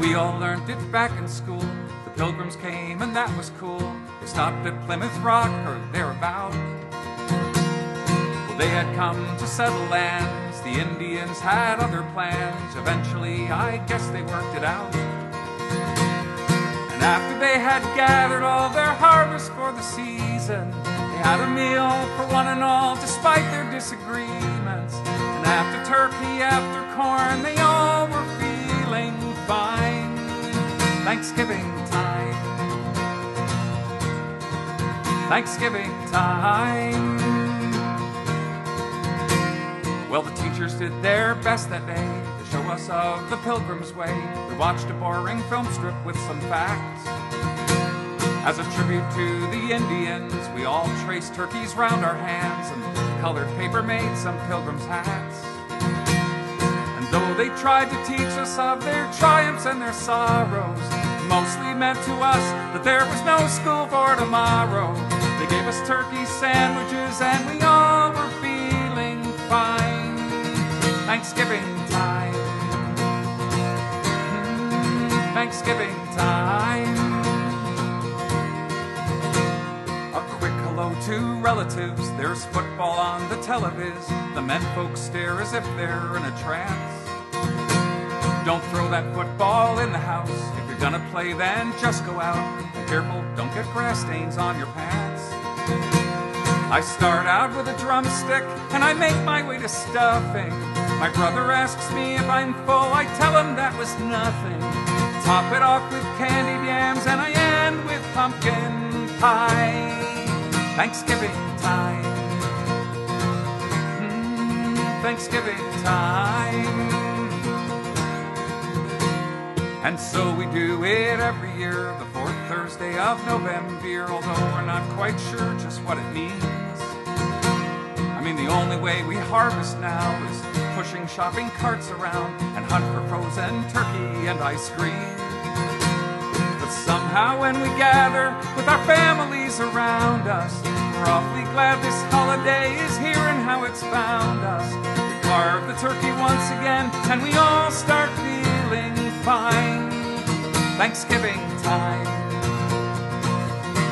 We all learned it back in school. The pilgrims came and that was cool. They stopped at Plymouth Rock or thereabout. Well, they had come to settle lands. The Indians had other plans. Eventually, I guess they worked it out. And after they had gathered all their harvest for the season, they had a meal for one and all despite their disagreements. And after turkey, after corn, they all were feeling. Thanksgiving time. Thanksgiving time. Well, the teachers did their best that day to show us of the Pilgrim's Way. We watched a boring film strip with some facts. As a tribute to the Indians, we all traced turkeys round our hands and colored paper made some pilgrims' hats. And though they tried to teach us of their triumphs and their sorrows, mostly meant to us that there was no school for tomorrow. They gave us turkey sandwiches and we all were feeling fine. Thanksgiving time. Mm, Thanksgiving time. A quick hello to relatives. There's football on the televis. The men folks stare as if they're in a trance. Don't throw that football in the house. Gonna play, then just go out. And careful, don't get grass stains on your pants. I start out with a drumstick and I make my way to stuffing. My brother asks me if I'm full, I tell him that was nothing. Top it off with candied yams and I end with pumpkin pie. Thanksgiving time. Mm, Thanksgiving time. And so we do it every year, the fourth Thursday of November, although we're not quite sure just what it means. I mean, the only way we harvest now is pushing shopping carts around and hunt for frozen turkey and ice cream. But somehow, when we gather with our families around us, we're awfully glad this holiday is here and how it's found us. We carve the turkey once again, and we all start feeling fine. Thanksgiving time.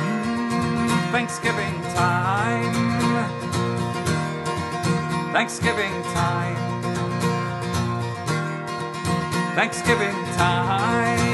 Mm, Thanksgiving time. Thanksgiving time. Thanksgiving time.